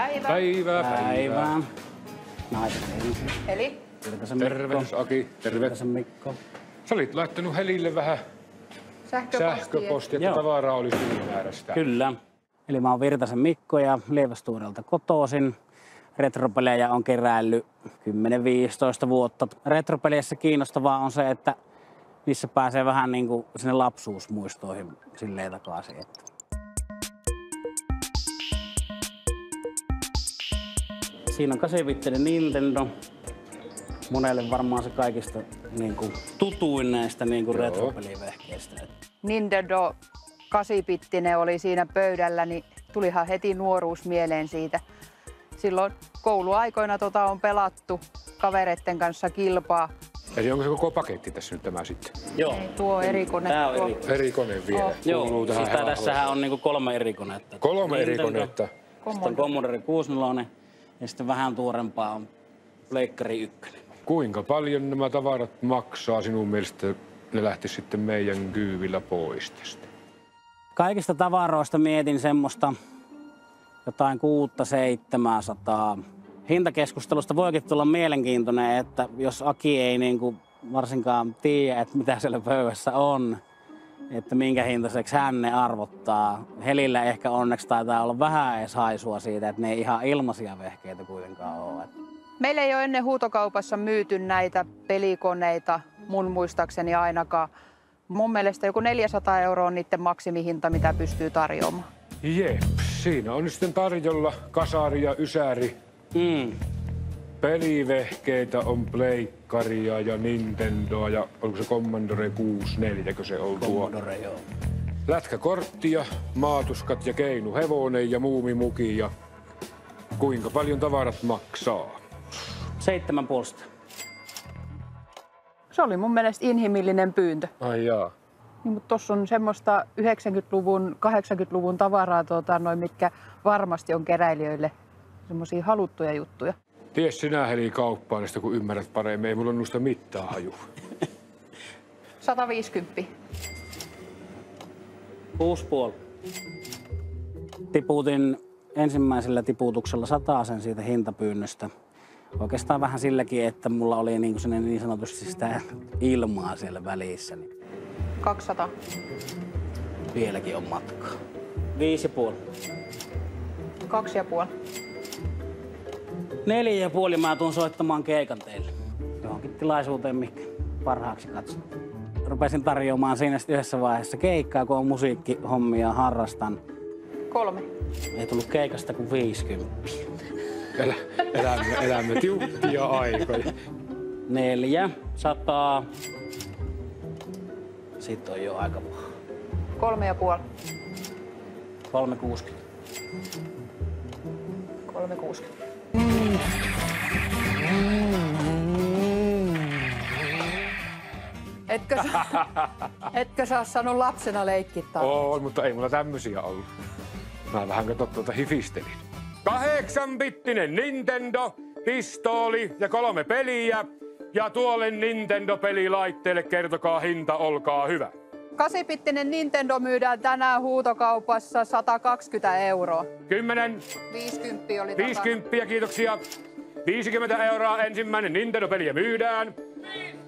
Päivää. Päivää, päivää. Päivää. Naiset ensin. Eli Virtasen Mikko. Tervehdys Aki, terve. Virtasen Mikko. Sä olit laittanut Helille vähän sähköpostia. sähköpostia, että Joo. tavaraa olisi ylimääräistä. Kyllä. Eli mä oon Virtasen Mikko ja Lievästuurelta kotoisin. Retropelejä on keräillyt 10-15 vuotta. Retropeleissä kiinnostavaa on se, että niissä pääsee vähän niin kuin sinne lapsuusmuistoihin silleen takaisin. Että. Siinä on kasevitteinen Nintendo. Monelle varmaan se kaikista niin kuin, tutuin näistä niin kuin retropelivehkeistä. Nintendo 8-bittinen oli siinä pöydällä, niin tulihan heti nuoruus mieleen siitä. Silloin kouluaikoina tota on pelattu kavereiden kanssa kilpaa. Eli onko se koko paketti tässä nyt tämä sitten? Joo. Ei, tuo eri kone. Tää on eri. Eri kone vielä. Oh. Joo, siis tässähän on niinku kolme eri konetta. Kolme eri konetta. Sitten on Commodore 64 ja sitten vähän tuorempaa on Pleikkari 1. Kuinka paljon nämä tavarat maksaa sinun mielestä? Ne lähti sitten meidän kyyvillä pois tästä. Kaikista tavaroista mietin semmoista jotain kuutta seitsemänsataa. Hintakeskustelusta voikin tulla mielenkiintoinen, että jos Aki ei niinku varsinkaan tiedä, että mitä siellä pöydässä on, että minkä hintaiseksi hän ne arvottaa. Helillä ehkä onneksi taitaa olla vähän edes haisua siitä, että ne ei ihan ilmaisia vehkeitä kuitenkaan ole. Meillä ei ole ennen huutokaupassa myyty näitä pelikoneita, mun muistaakseni ainakaan. Mun mielestä joku 400 euroa on niiden maksimihinta, mitä pystyy tarjoamaan. Jep, siinä on sitten tarjolla kasari ja ysäri. Mm. Pelivehkeitä on Pleikkaria ja Nintendoa ja onko se Commodore 64, kun se on tuo. Commodore, joo. Lätkäkorttia, maatuskat ja keinuhevonen ja muumimuki ja kuinka paljon tavarat maksaa. Seitsemän puolesta. Se oli mun mielestä inhimillinen pyyntö. Ai jaa. Niin, mutta tuossa on semmoista 90-luvun, 80-luvun tavaraa, tuota, noin, mitkä varmasti on keräilijöille semmoisia haluttuja juttuja. Ties sinä Heli kauppailista, kun ymmärrät paremmin. Ei mulla nusta mittaa haju. 150. 6,5. Tiputin ensimmäisellä tiputuksella sataa sen siitä hintapyynnöstä. Oikeastaan vähän silläkin, että mulla oli niin, kuin niin sanotusti sitä ilmaa siellä välissä. Niin 200. Vieläkin on matkaa. 5,5. 2,5. Neljä ja puoli mä tuun soittamaan keikan teille. Johonkin tilaisuuteen, mikä parhaaksi katsot. Rupesin tarjoamaan siinä yhdessä vaiheessa keikkaa, kun on musiikkihommia harrastan. Kolme. Ei tullut keikasta kuin 50. Elä, elämme, elämme tiukkia aikoja. Neljä, sataa. Sitten on jo aika paha. Kolme ja puoli. 360. 360. Etkö sä, etkö sä oo saanut lapsena leikkittää? Oo, mutta ei mulla tämmösiä ollut. Mä vähän kato tuota hifistelin. Kahdeksanbittinen Nintendo, pistooli ja kolme peliä. Ja tuolle Nintendo-pelilaitteelle kertokaa hinta, olkaa hyvä. Kasipittinen Nintendo myydään tänään huutokaupassa 120 euroa. 10, 50 oli takana. 50, kiitoksia. 50 euroa ensimmäinen Nintendo-peliä myydään.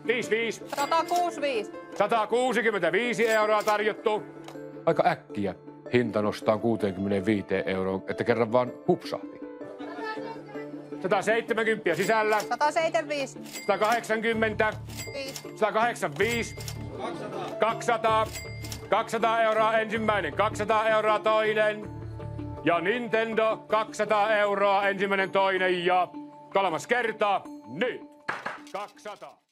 55, 165. 165 euroa tarjottu. Aika äkkiä hinta nostaa 65 euroon, että kerran vaan hupsahti. 170 sisällä, 175. 180, 5. 185, 200, 200 euroa ensimmäinen, 200 euroa toinen. Ja Nintendo 200 euroa ensimmäinen toinen ja kolmas kerta nyt 200.